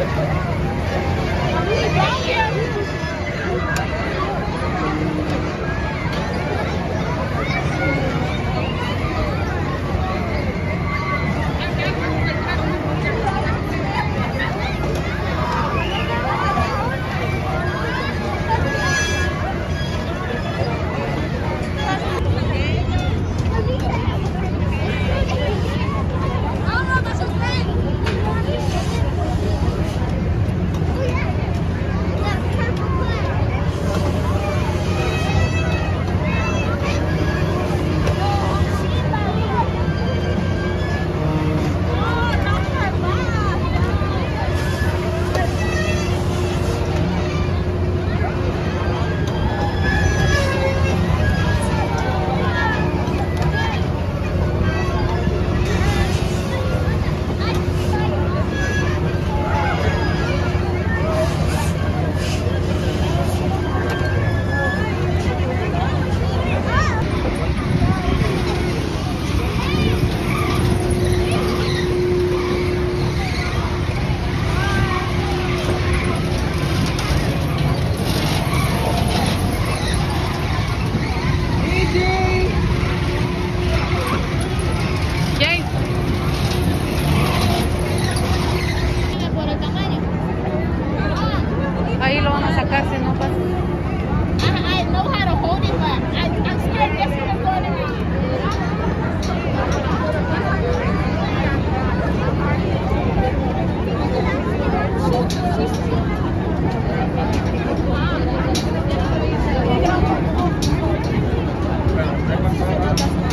Thank you. Ahí lo van a sacar si no pasa. I, know how to hold it, but I'm scared that's going to go Thank you.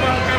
Dylan!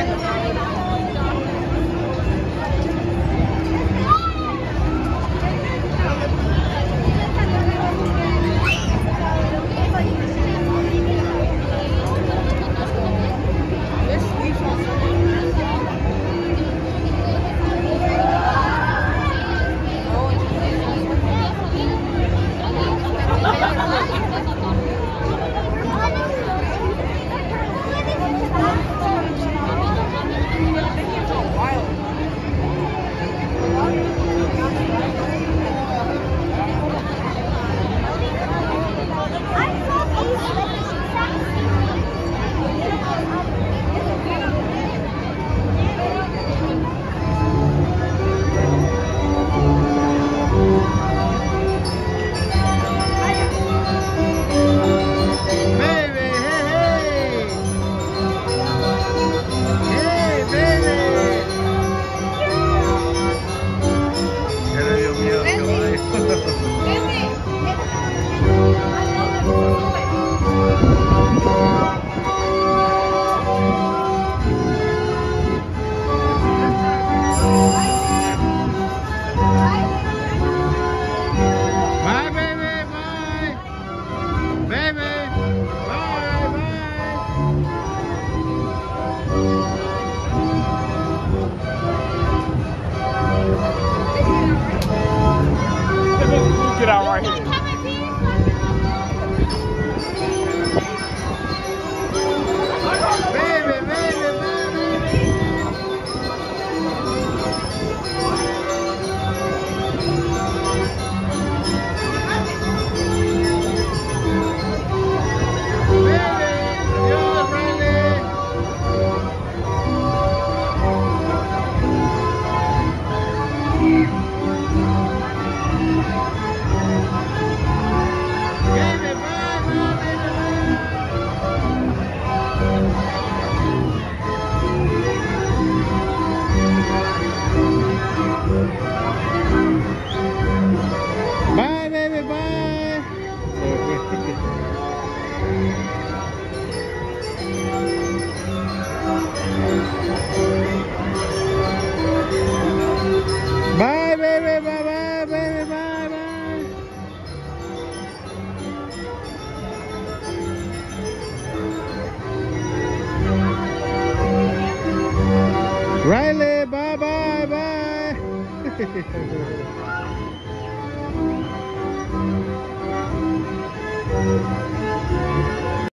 Thank you. Baby,